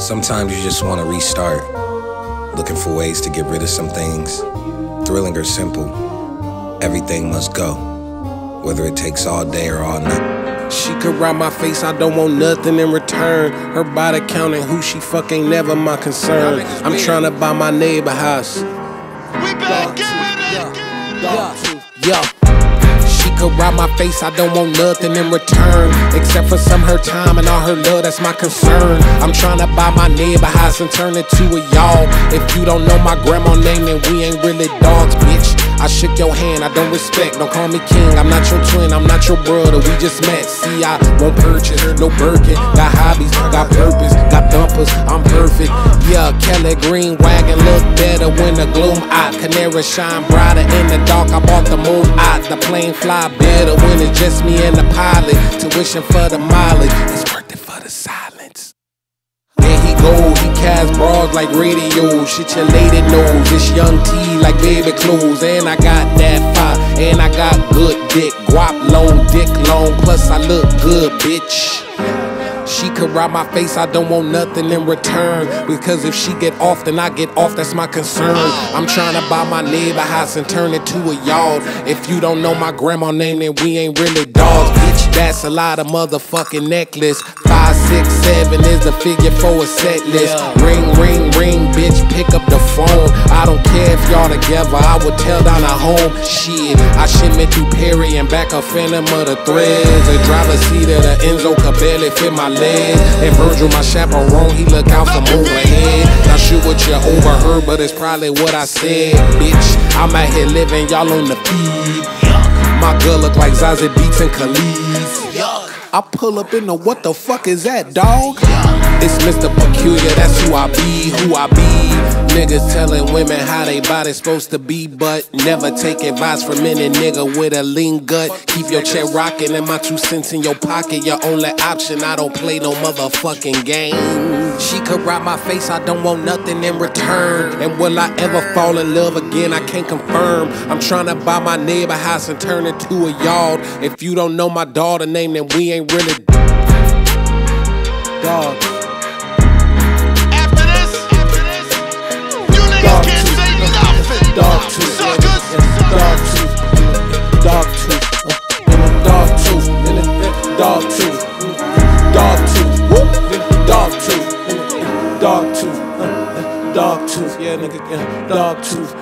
Sometimes you just want to restart, looking for ways to get rid of some things. Thrilling or simple, everything must go, whether it takes all day or all night. She could ride my face, I don't want nothing in return. Her body counting who she fuck ain't never my concern. I'm trying to buy my neighbor house. We back at it. Yeah, yeah. She ride my face, I don't want nothing in return. Except for some her time and all her love, that's my concern. I'm trying to buy my neighbor house and turn it to a y'all. If you don't know my grandma name, then we ain't really dogs, bitch. I shook your hand, I don't respect, don't call me king. I'm not your twin, I'm not your brother, we just met. See, I won't purchase, no Birkin. Got hobbies, Kelly Green wagon look better when the gloom out. Canary shine brighter in the dark, I bought the moon out. The plane fly better when it's just me and the pilot. Tuition for the mileage, it's worth it for the silence. There he go, he cast bras like radio. Shit your lady knows. It's young T like baby clothes. And I got that fire. And I got good dick. Guap long, dick long. Plus I look good, bitch. She could rob my face, I don't want nothing in return. Because if she get off, then I get off, that's my concern. I'm trying to buy my neighbor house and turn it to a yard. If you don't know my grandma name, then we ain't really dogs, bitch. That's a lot of motherfucking necklace. Five, six, seven is the figure for a set list. Ring, ring, ring, bitch, pick up the phone. I don't care if y'all together, I would tell down a home. Shit, I shipment through Paris and back a phantom of the threads. A driver's seat of the Enzo could barely fit my legs. And Virgil, my chaperone, he look out from overhead. Not sure what you overheard, but it's probably what I said, bitch. I'm out here living, y'all on the feed. My girl look like Zazie Beetz and Khalid. I pull up in the what the fuck is that, dog? It's Mr. Peculiar, that's who I be, who I be. Niggas telling women how they body supposed to be, but never take advice from any nigga with a lean gut. Keep your chair rocking and my two cents in your pocket, your only option. I don't play no motherfucking game. She could ride my face, I don't want nothing in return. And will I ever fall in love again? I can't confirm. I'm trying to buy my neighbor house and turn it to a yard. If you don't know my daughter name, then we ain't really dogs. After this, you niggas can't say nothing. Dog tooth. Suckers. Dog tooth. Dog tooth. Dog tooth. Dog tooth. Dog tooth. Uh, Dog tooth. Yeah, nigga. yeah. Dog tooth.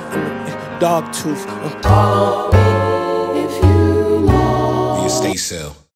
Dog tooth. Uh. You stay still.